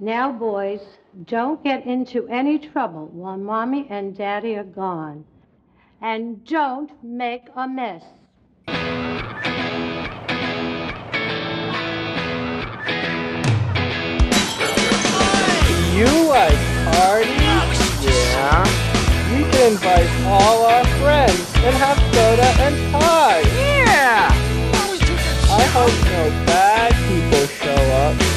Now, boys, don't get into any trouble while Mommy and Daddy are gone. And don't make a mess. You like parties? Yeah. We can invite all our friends and have soda and pie. Yeah! I hope no bad people show up.